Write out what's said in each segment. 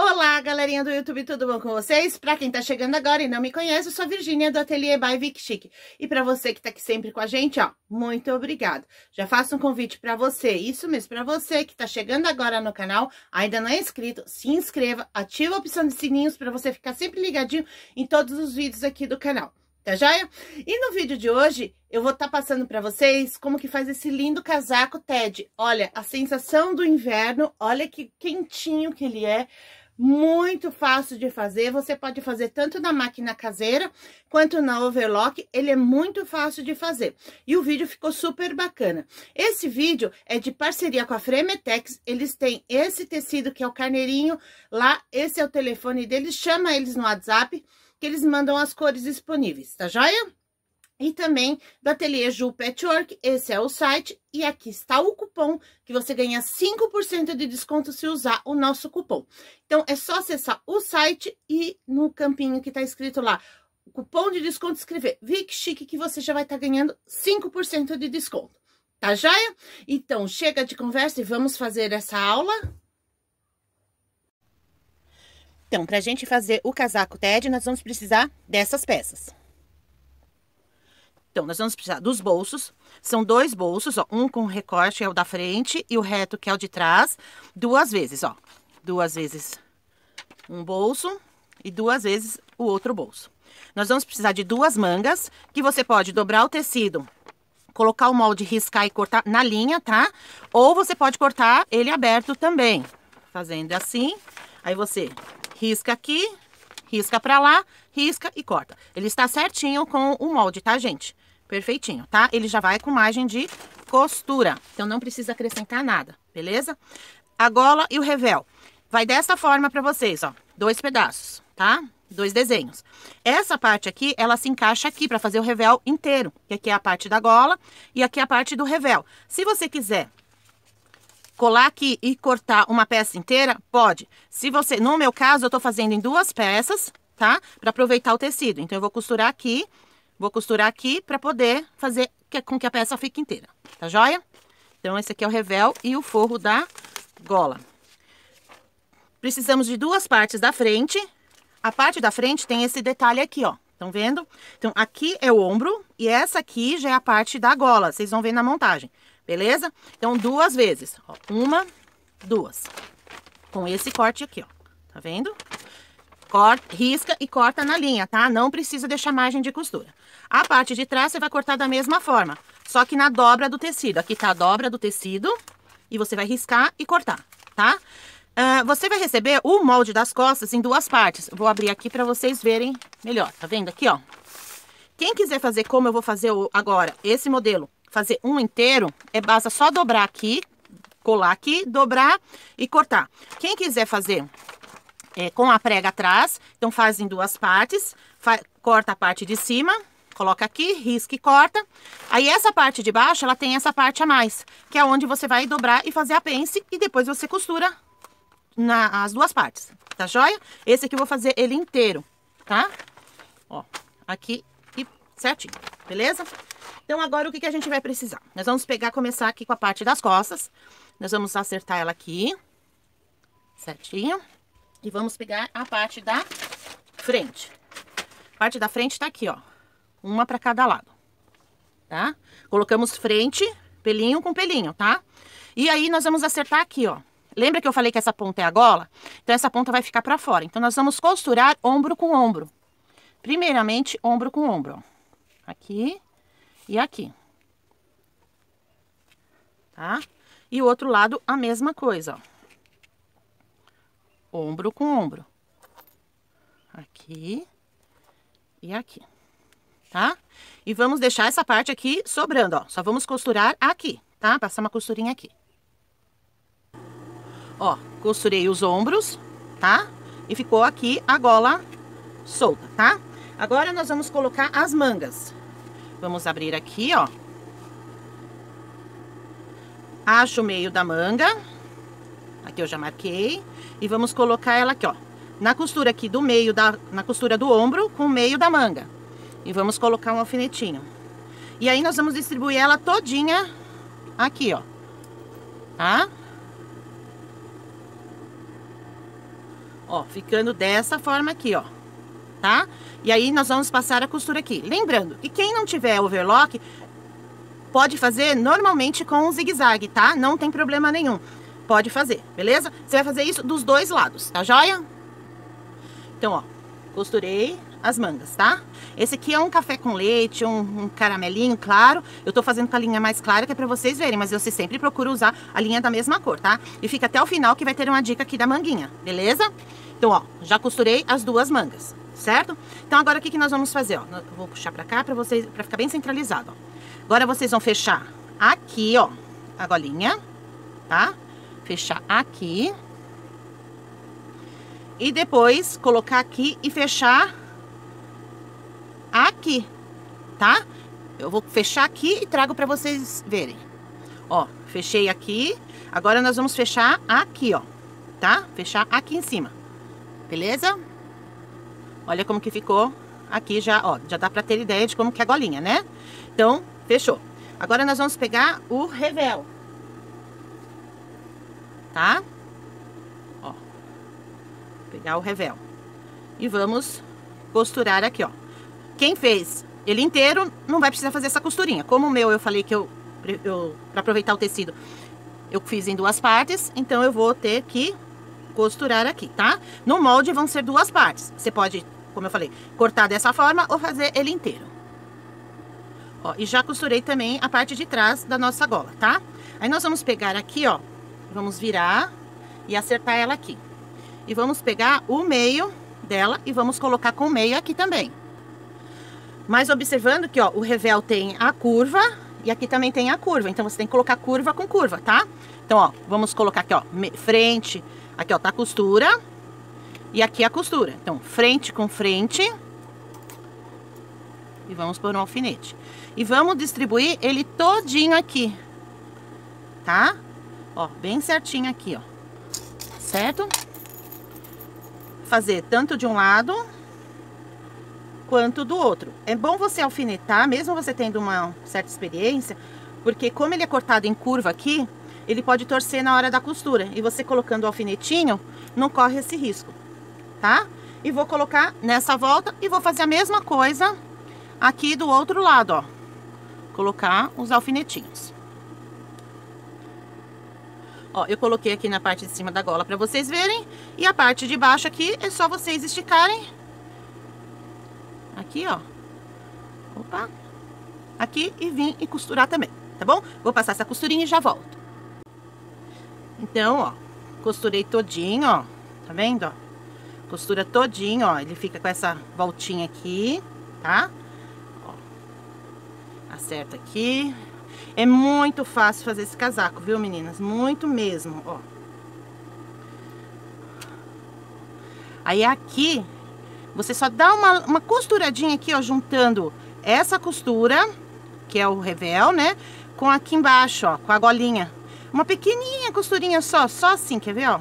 Olá, galerinha do YouTube, tudo bom com vocês? Pra quem tá chegando agora e não me conhece, eu sou a Virgínia do Ateliê by Vic Chic. E pra você que tá aqui sempre com a gente, ó, muito obrigado. Já faço um convite pra você, isso mesmo, pra você que tá chegando agora no canal, ainda não é inscrito, se inscreva, ativa a opção de sininhos pra você ficar sempre ligadinho em todos os vídeos aqui do canal. Tá joia? E no vídeo de hoje, eu vou estar tá passando para vocês como que faz esse lindo casaco TED. Olha, a sensação do inverno, olha que quentinho que ele é muito fácil de fazer, você pode fazer tanto na máquina caseira quanto na overlock, ele é muito fácil de fazer. E o vídeo ficou super bacana. Esse vídeo é de parceria com a Fremetex, eles têm esse tecido que é o carneirinho, lá, esse é o telefone deles, chama eles no WhatsApp, que eles mandam as cores disponíveis, tá joia? E também do Ateliê Ju Patchwork, esse é o site, e aqui está o cupom, que você ganha 5% de desconto se usar o nosso cupom. Então, é só acessar o site e no campinho que está escrito lá, cupom de desconto, escrever Vic Chic, que você já vai estar tá ganhando 5% de desconto. Tá joia? Então, chega de conversa e vamos fazer essa aula? Então, para a gente fazer o casaco TED, nós vamos precisar dessas peças. Então, nós vamos precisar dos bolsos. São dois bolsos, ó. Um com recorte, é o da frente, e o reto, que é o de trás. Duas vezes, ó. Duas vezes um bolso e duas vezes o outro bolso. Nós vamos precisar de duas mangas, que você pode dobrar o tecido, colocar o molde, riscar e cortar na linha, tá? Ou você pode cortar ele aberto também, fazendo assim. Aí você risca aqui, risca pra lá, risca e corta. Ele está certinho com o molde, tá, gente? Perfeitinho, tá? Ele já vai com margem de costura, então não precisa acrescentar nada, beleza? A gola e o revel. Vai dessa forma pra vocês, ó, dois pedaços, tá? Dois desenhos. Essa parte aqui, ela se encaixa aqui pra fazer o revel inteiro, que aqui é a parte da gola e aqui é a parte do revel. Se você quiser colar aqui e cortar uma peça inteira, pode. Se você, no meu caso, eu tô fazendo em duas peças, tá? Pra aproveitar o tecido. Então, eu vou costurar aqui Vou costurar aqui para poder fazer com que a peça fique inteira, tá joia? Então, esse aqui é o revel e o forro da gola. Precisamos de duas partes da frente. A parte da frente tem esse detalhe aqui, ó. Estão vendo? Então, aqui é o ombro e essa aqui já é a parte da gola. Vocês vão ver na montagem, beleza? Então, duas vezes. Ó, uma, duas. Com esse corte aqui, ó. Tá vendo? Corta, risca e corta na linha, tá? Não precisa deixar margem de costura. A parte de trás você vai cortar da mesma forma, só que na dobra do tecido. Aqui tá a dobra do tecido e você vai riscar e cortar, tá? Uh, você vai receber o molde das costas em duas partes. Vou abrir aqui para vocês verem melhor, tá vendo aqui, ó? Quem quiser fazer como eu vou fazer agora, esse modelo, fazer um inteiro, é basta só dobrar aqui, colar aqui, dobrar e cortar. Quem quiser fazer é, com a prega atrás, então faz em duas partes, corta a parte de cima, coloca aqui, risca e corta. Aí essa parte de baixo, ela tem essa parte a mais, que é onde você vai dobrar e fazer a pence e depois você costura na, as duas partes, tá joia? Esse aqui eu vou fazer ele inteiro, tá? Ó, aqui e certinho, beleza? Então agora o que, que a gente vai precisar? Nós vamos pegar, começar aqui com a parte das costas, nós vamos acertar ela aqui, certinho. E vamos pegar a parte da frente. A parte da frente tá aqui, ó. Uma para cada lado, tá? Colocamos frente, pelinho com pelinho, tá? E aí nós vamos acertar aqui, ó. Lembra que eu falei que essa ponta é a gola? Então essa ponta vai ficar para fora. Então nós vamos costurar ombro com ombro. Primeiramente, ombro com ombro, ó. Aqui e aqui. Tá? E o outro lado a mesma coisa, ó ombro com ombro. Aqui e aqui, tá? E vamos deixar essa parte aqui sobrando, ó. Só vamos costurar aqui, tá? Passar uma costurinha aqui. Ó, costurei os ombros, tá? E ficou aqui a gola solta, tá? Agora nós vamos colocar as mangas. Vamos abrir aqui, ó. Acho o meio da manga. Aqui eu já marquei. E vamos colocar ela aqui, ó. Na costura aqui do meio, da, na costura do ombro com o meio da manga. E vamos colocar um alfinetinho. E aí nós vamos distribuir ela todinha aqui, ó. Tá? Ó, ficando dessa forma aqui, ó. Tá? E aí, nós vamos passar a costura aqui. Lembrando que quem não tiver overlock, pode fazer normalmente com o zigue-zague, tá? Não tem problema nenhum. Pode fazer, beleza? Você vai fazer isso dos dois lados, tá joia? Então, ó, costurei as mangas, tá? Esse aqui é um café com leite, um, um, caramelinho claro. Eu tô fazendo com a linha mais clara, que é pra vocês verem, mas você sempre procura usar a linha da mesma cor, tá? E fica até o final que vai ter uma dica aqui da manguinha, beleza? Então, ó, já costurei as duas mangas, certo? Então, agora o que, que nós vamos fazer, ó? Eu vou puxar pra cá pra vocês, pra ficar bem centralizado, ó. Agora, vocês vão fechar aqui, ó, a golinha, tá? Fechar aqui. E depois colocar aqui e fechar aqui, tá? Eu vou fechar aqui e trago pra vocês verem. Ó, fechei aqui. Agora nós vamos fechar aqui, ó, tá? Fechar aqui em cima. Beleza? Olha como que ficou aqui já, ó. Já dá pra ter ideia de como que é a golinha, né? Então, fechou. Agora nós vamos pegar o revel. Tá? Ó. Pegar o revel. E vamos costurar aqui, ó. Quem fez ele inteiro não vai precisar fazer essa costurinha. Como o meu eu falei que eu, eu para aproveitar o tecido, eu fiz em duas partes, então eu vou ter que costurar aqui, tá? No molde vão ser duas partes. Você pode, como eu falei, cortar dessa forma ou fazer ele inteiro. Ó, e já costurei também a parte de trás da nossa gola, tá? Aí nós vamos pegar aqui, ó, vamos virar e acertar ela aqui. E vamos pegar o meio dela e vamos colocar com o meio aqui também. Mas observando que, ó, o revel tem a curva e aqui também tem a curva. Então, você tem que colocar curva com curva, tá? Então, ó, vamos colocar aqui, ó, frente. Aqui, ó, tá a costura. E aqui a costura. Então, frente com frente. E vamos pôr um alfinete. E vamos distribuir ele todinho aqui. Tá? Ó, bem certinho aqui, ó. Certo? Fazer tanto de um lado quanto do outro. É bom você alfinetar, mesmo você tendo uma certa experiência, porque como ele é cortado em curva aqui, ele pode torcer na hora da costura. E você colocando o alfinetinho, não corre esse risco, tá? E vou colocar nessa volta e vou fazer a mesma coisa aqui do outro lado, ó. Colocar os alfinetinhos. Ó, eu coloquei aqui na parte de cima da gola pra vocês verem. E a parte de baixo aqui é só vocês esticarem Aqui, ó. Opa. Aqui e vim e costurar também, tá bom? Vou passar essa costurinha e já volto. Então, ó, costurei todinho, ó. Tá vendo, ó? Costura todinho, ó. Ele fica com essa voltinha aqui, tá? Ó. Acerta aqui. É muito fácil fazer esse casaco, viu, meninas? Muito mesmo, ó. Aí aqui você só dá uma, uma costuradinha aqui, ó, juntando essa costura, que é o revel, né? Com aqui embaixo, ó, com a golinha. Uma pequenininha costurinha só, só assim, quer ver, ó?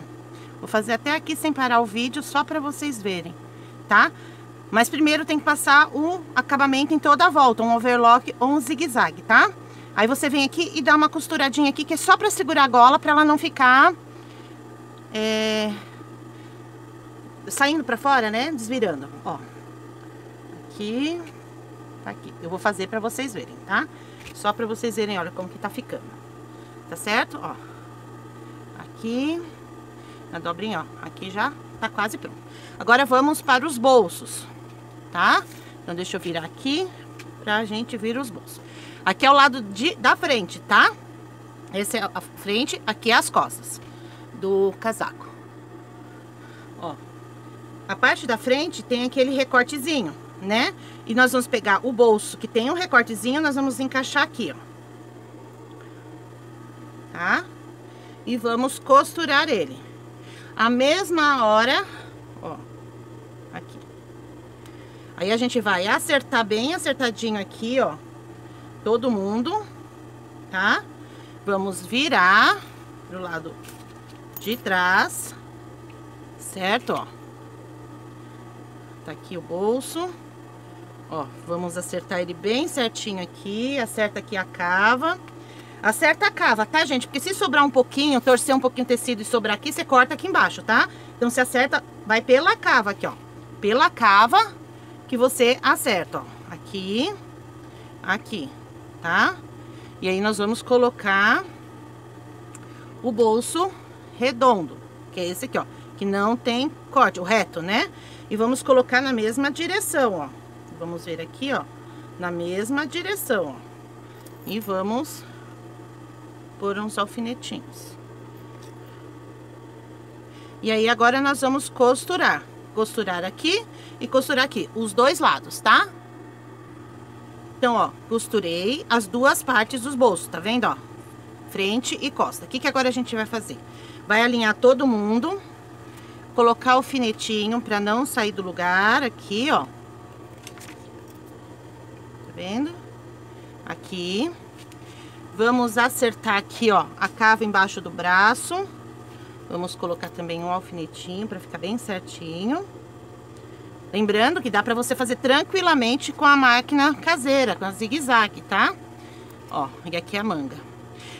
Vou fazer até aqui sem parar o vídeo, só pra vocês verem, tá? Mas primeiro tem que passar o acabamento em toda a volta, um overlock ou um zigue-zague, tá? Aí você vem aqui e dá uma costuradinha aqui, que é só pra segurar a gola, pra ela não ficar... É, saindo pra fora, né? Desvirando, ó. Aqui, tá aqui. Eu vou fazer pra vocês verem, tá? Só pra vocês verem, olha como que tá ficando. Tá certo? Ó. Aqui, na dobrinha, ó. Aqui já tá quase pronto. Agora vamos para os bolsos, tá? Então deixa eu virar aqui pra gente vir os bolsos. Aqui é o lado de, da frente, tá? Esse é a frente, aqui é as costas do casaco. Ó, a parte da frente tem aquele recortezinho, né? E nós vamos pegar o bolso que tem um recortezinho, nós vamos encaixar aqui, ó. Tá? E vamos costurar ele. A mesma hora, ó, aqui. Aí a gente vai acertar bem acertadinho aqui, ó, todo mundo, tá? Vamos virar pro lado de trás, certo, ó. Tá aqui o bolso. Ó, vamos acertar ele bem certinho aqui. Acerta aqui a cava. Acerta a cava, tá, gente? Porque se sobrar um pouquinho, torcer um pouquinho o tecido e sobrar aqui, você corta aqui embaixo, tá? Então, você acerta vai pela cava aqui, ó. Pela cava que você acerta, ó. Aqui, aqui, tá? E aí nós vamos colocar o bolso redondo, que é esse aqui, ó, que não tem corte, o reto, né? E vamos colocar na mesma direção, ó. Vamos ver aqui, ó, na mesma direção, ó. E vamos pôr uns alfinetinhos. E aí, agora nós vamos costurar. Costurar aqui e costurar aqui, os dois lados, tá? Então, ó, costurei as duas partes dos bolsos, tá vendo, ó? Frente e costa. O que que agora a gente vai fazer? Vai alinhar todo mundo, colocar o alfinetinho pra não sair do lugar, aqui, ó. Tá vendo? Aqui. Vamos acertar aqui, ó, a cava embaixo do braço. Vamos colocar também um alfinetinho pra ficar bem certinho. Lembrando que dá pra você fazer tranquilamente com a máquina caseira, com a zigue-zague, tá? Ó, e aqui a manga.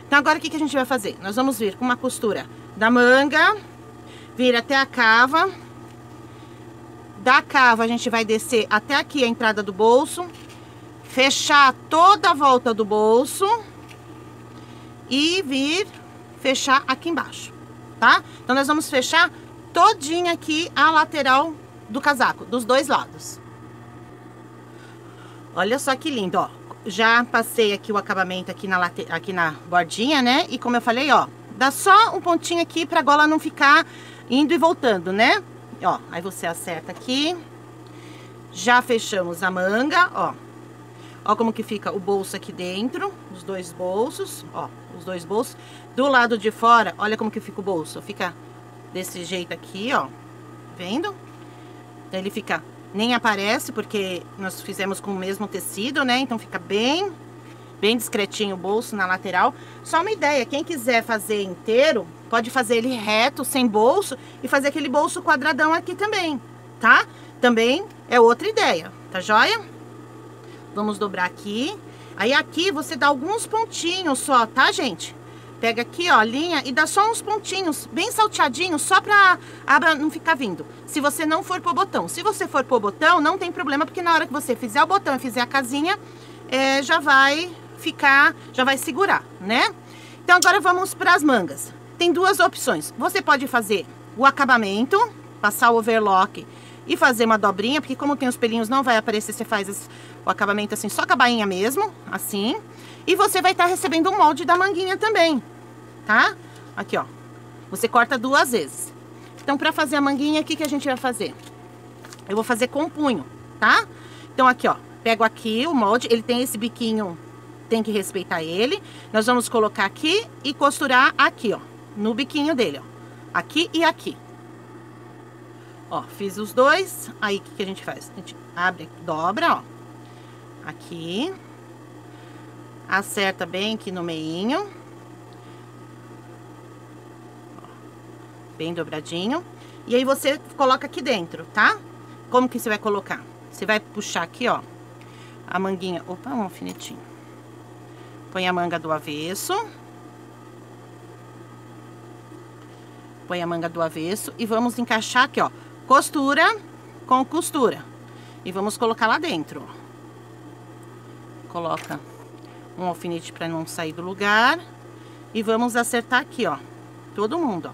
Então, agora o que, que a gente vai fazer? Nós vamos vir com uma costura da manga, vir até a cava. Da cava, a gente vai descer até aqui a entrada do bolso. Fechar toda a volta do bolso. E vir fechar aqui embaixo, tá? Então, nós vamos fechar todinha aqui a lateral do casaco, dos dois lados. Olha só que lindo, ó. Já passei aqui o acabamento aqui na, late... aqui na bordinha, né? E como eu falei, ó, dá só um pontinho aqui pra gola não ficar indo e voltando, né? Ó, aí você acerta aqui. Já fechamos a manga, ó. Ó como que fica o bolso aqui dentro, os dois bolsos, ó, os dois bolsos. Do lado de fora, olha como que fica o bolso. Fica desse jeito aqui, ó, vendo? Então, ele fica, nem aparece, porque nós fizemos com o mesmo tecido, né? Então, fica bem, bem discretinho o bolso na lateral. Só uma ideia, quem quiser fazer inteiro, pode fazer ele reto, sem bolso, e fazer aquele bolso quadradão aqui também, tá? Também é outra ideia, tá joia? Vamos dobrar aqui. Aí aqui você dá alguns pontinhos só, tá, gente? Pega aqui, ó, a linha e dá só uns pontinhos, bem salteadinhos, só pra aba não ficar vindo. Se você não for pôr botão. Se você for pôr botão, não tem problema, porque na hora que você fizer o botão e fizer a casinha, é, já vai ficar, já vai segurar, né? Então, agora vamos para as mangas. Tem duas opções. Você pode fazer o acabamento, passar o overlock e fazer uma dobrinha, porque como tem os pelinhos, não vai aparecer, você faz o acabamento assim, só com a bainha mesmo, assim. E você vai estar tá recebendo um molde da manguinha também, tá? Aqui, ó. Você corta duas vezes. Então, pra fazer a manguinha, o que, que a gente vai fazer? Eu vou fazer com punho, tá? Então, aqui, ó. Pego aqui o molde, ele tem esse biquinho, tem que respeitar ele. Nós vamos colocar aqui e costurar aqui, ó. No biquinho dele, ó. Aqui e aqui. Ó, fiz os dois. Aí, o que, que a gente faz? A gente abre, dobra, ó. Aqui. Acerta bem aqui no meinho. Bem dobradinho. E aí você coloca aqui dentro, tá? Como que você vai colocar? Você vai puxar aqui, ó, a manguinha. Opa, um alfinetinho. Põe a manga do avesso. Põe a manga do avesso e vamos encaixar aqui, ó, costura com costura. E vamos colocar lá dentro, ó. Coloca um alfinete para não sair do lugar. E vamos acertar aqui, ó. Todo mundo, ó.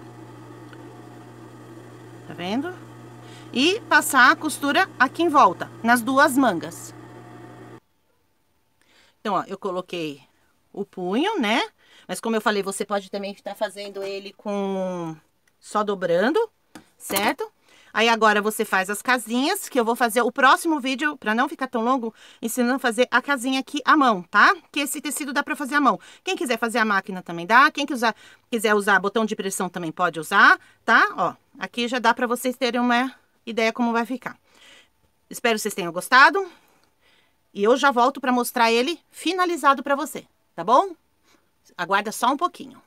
Tá vendo? E passar a costura aqui em volta, nas duas mangas. Então, ó, eu coloquei o punho, né? Mas como eu falei, você pode também estar fazendo ele com... Só dobrando, certo? Aí agora você faz as casinhas, que eu vou fazer o próximo vídeo, para não ficar tão longo, ensinando a fazer a casinha aqui à mão, tá? Que esse tecido dá para fazer à mão. Quem quiser fazer a máquina também dá, quem quiser, quiser usar botão de pressão também pode usar, tá? Ó, aqui já dá para vocês terem uma ideia como vai ficar. Espero que vocês tenham gostado. E eu já volto para mostrar ele finalizado para você, tá bom? Aguarda só um pouquinho.